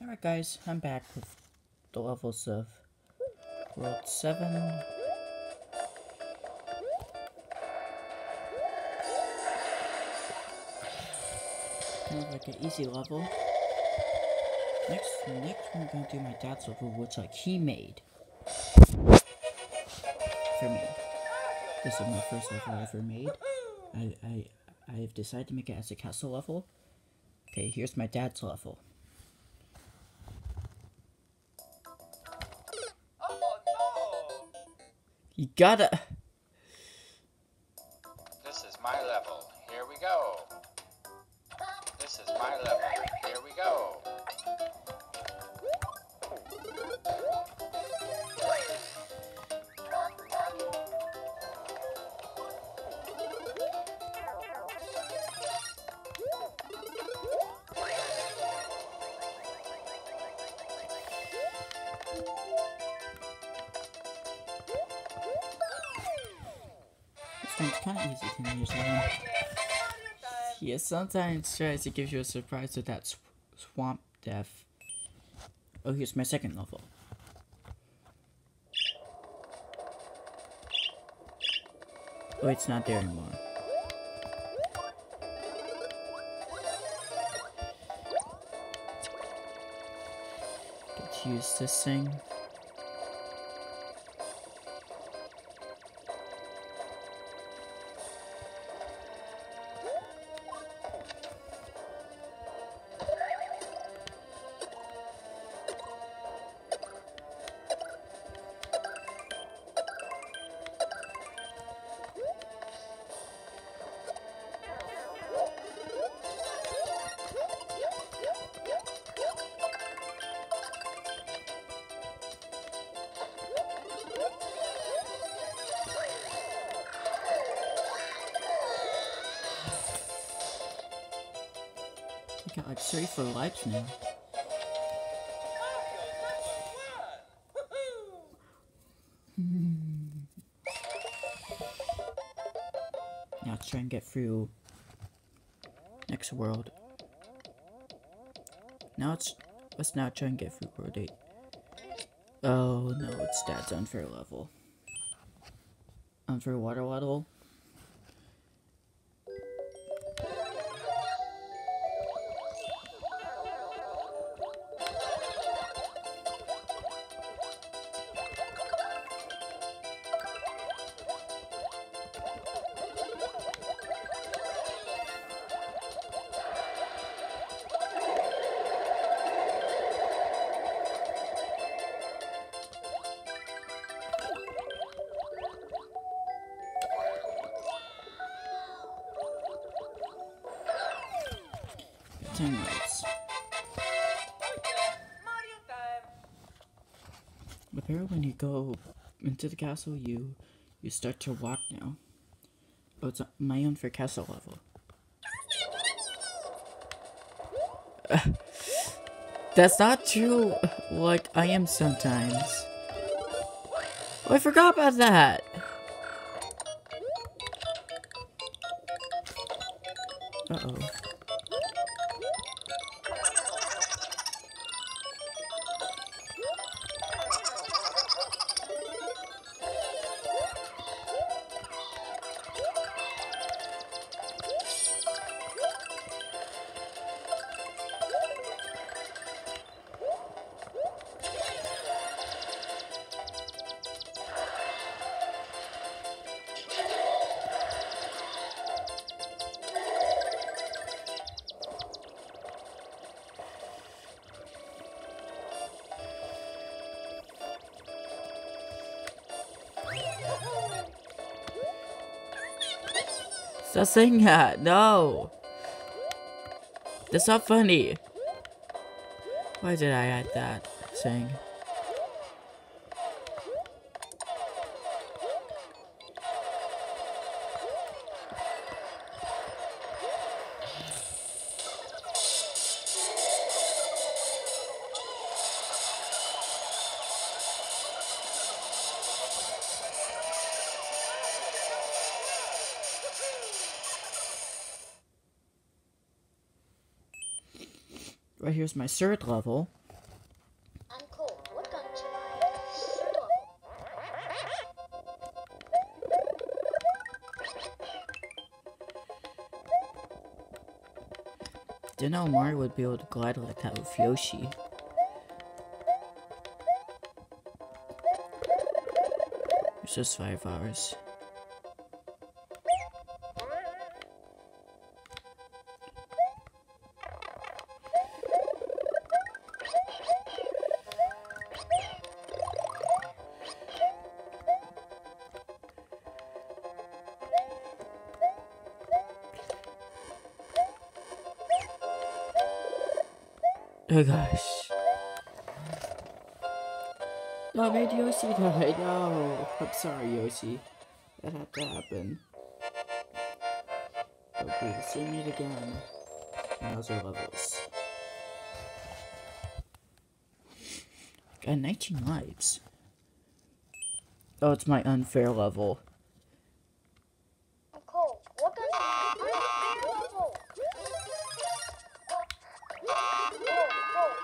Alright guys, I'm back with the levels of World 7. Kind of like an easy level. Next, next I'm gonna do my dad's level, which like he made. For me. This is my first level I ever made. I, I, I've decided to make it as a castle level. Okay, here's my dad's level. You gotta. One's kind of easy to use. Yeah, sometimes tries to give you a surprise with that sw swamp death. Oh, here's my second level. Oh, it's not there anymore. Get to use this thing. Got like 34 likes now. Now let's try and get through next world. Now it's let's now try and get through world 8. Oh no, it's dad's unfair level. Unfair water level. Ten minutes. Mario! Apparently, when you go into the castle, you you start to walk now. Oh, it's my own for castle level. That's not true. Like I am sometimes. Oh, I forgot about that. Uh Stop saying that. No. That's not funny. Why did I add that saying? Right here's my third level. Didn't know Mario would be able to glide like that with Yoshi. It's just five hours. Oh gosh. No, I made Yoshi die. No. I'm sorry, Yoshi. That had to happen. But we will soon meet again. in other levels. Got 19 lives. Oh, it's my unfair level. Cole, what does Go, go.